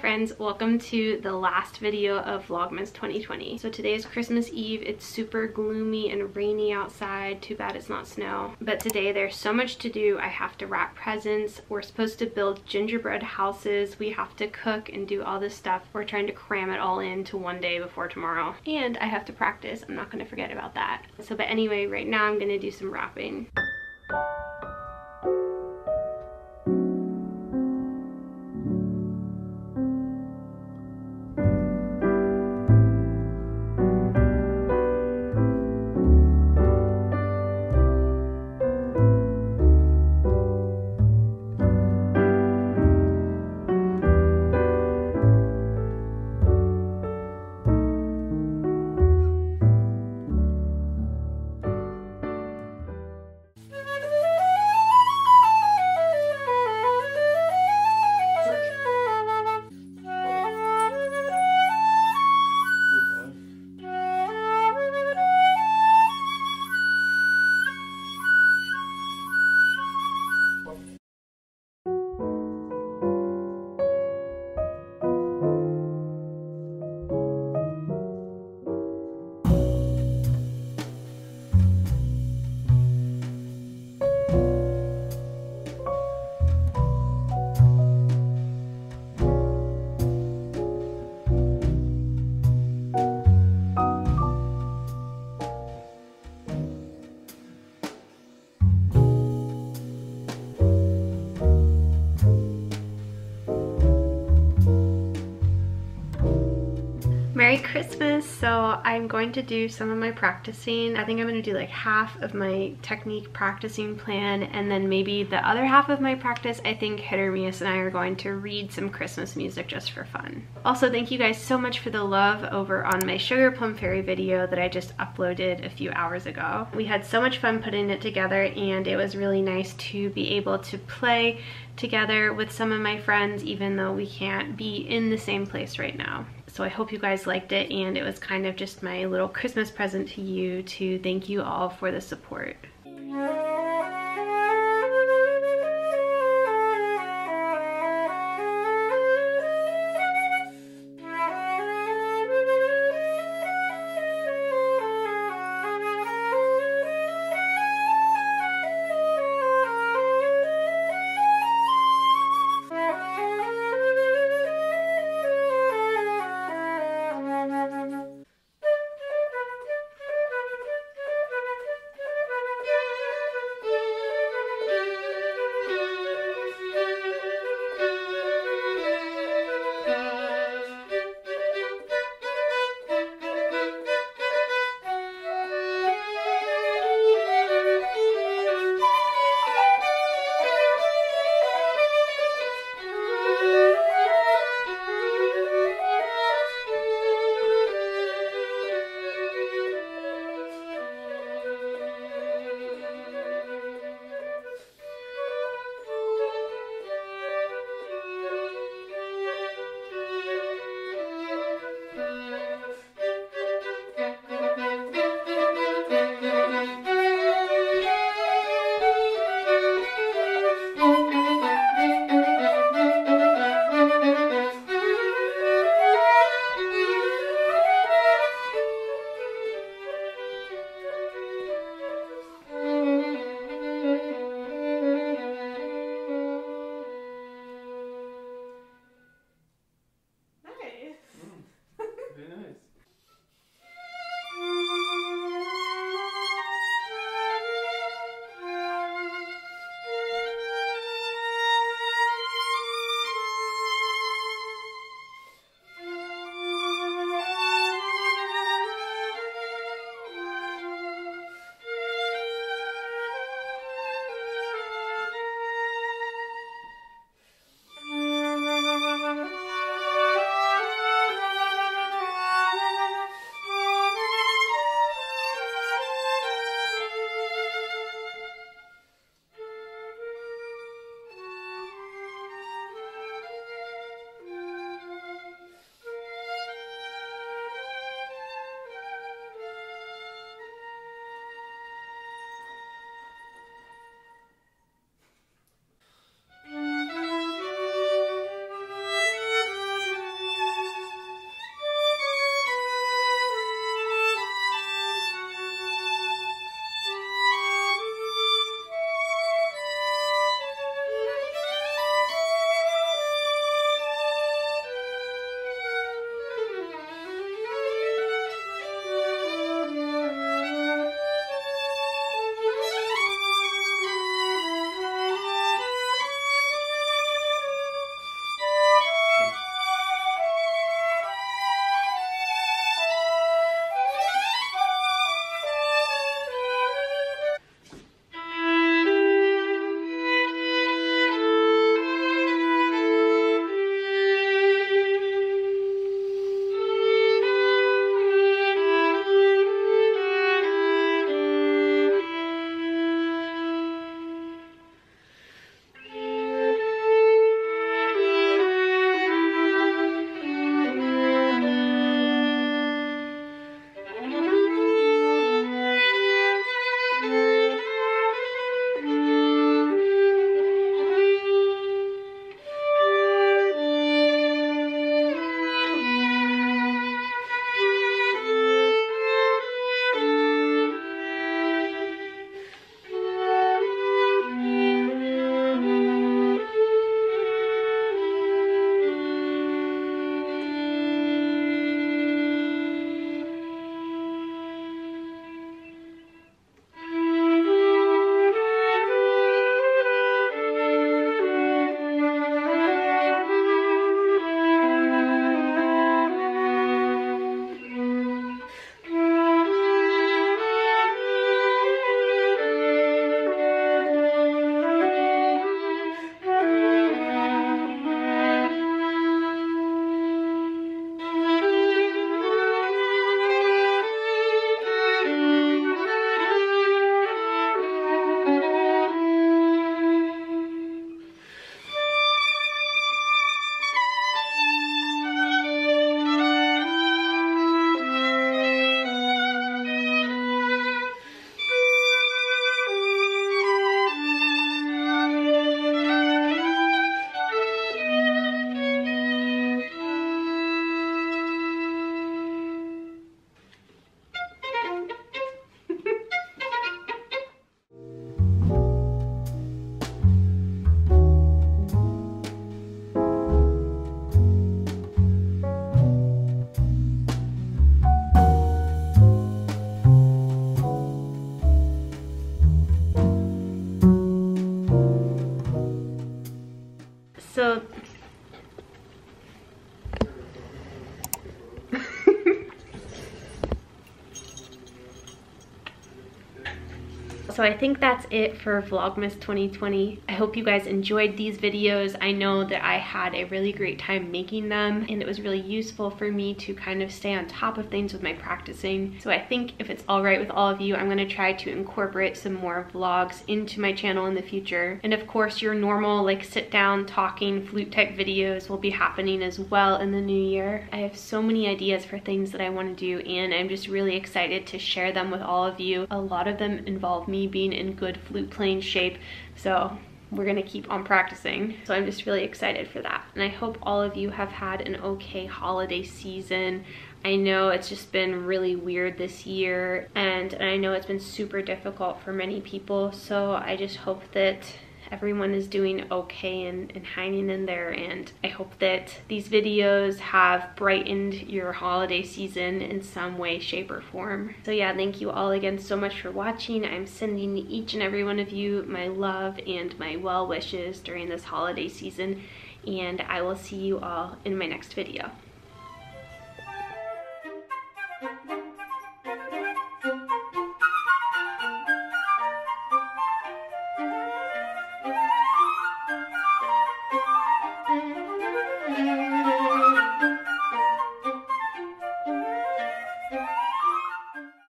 friends, welcome to the last video of Vlogmas 2020. So today is Christmas Eve. It's super gloomy and rainy outside. Too bad it's not snow. But today there's so much to do. I have to wrap presents. We're supposed to build gingerbread houses. We have to cook and do all this stuff. We're trying to cram it all into one day before tomorrow. And I have to practice. I'm not going to forget about that. So but anyway, right now I'm going to do some wrapping. Christmas! So I'm going to do some of my practicing. I think I'm going to do like half of my technique practicing plan and then maybe the other half of my practice I think Jeremías and I are going to read some Christmas music just for fun. Also thank you guys so much for the love over on my Sugar Plum Fairy video that I just uploaded a few hours ago. We had so much fun putting it together and it was really nice to be able to play together with some of my friends even though we can't be in the same place right now. So I hope you guys liked it and it was kind of just my little Christmas present to you to thank you all for the support. So I think that's it for Vlogmas 2020. I hope you guys enjoyed these videos. I know that I had a really great time making them and it was really useful for me to kind of stay on top of things with my practicing. So I think if it's all right with all of you, I'm gonna try to incorporate some more vlogs into my channel in the future. And of course, your normal like sit down talking flute type videos will be happening as well in the new year. I have so many ideas for things that I wanna do and I'm just really excited to share them with all of you. A lot of them involve me being in good flute playing shape. So we're gonna keep on practicing. So I'm just really excited for that. And I hope all of you have had an okay holiday season. I know it's just been really weird this year and, and I know it's been super difficult for many people. So I just hope that everyone is doing okay and, and hanging in there and I hope that these videos have brightened your holiday season in some way, shape, or form. So yeah, thank you all again so much for watching. I'm sending each and every one of you my love and my well wishes during this holiday season and I will see you all in my next video.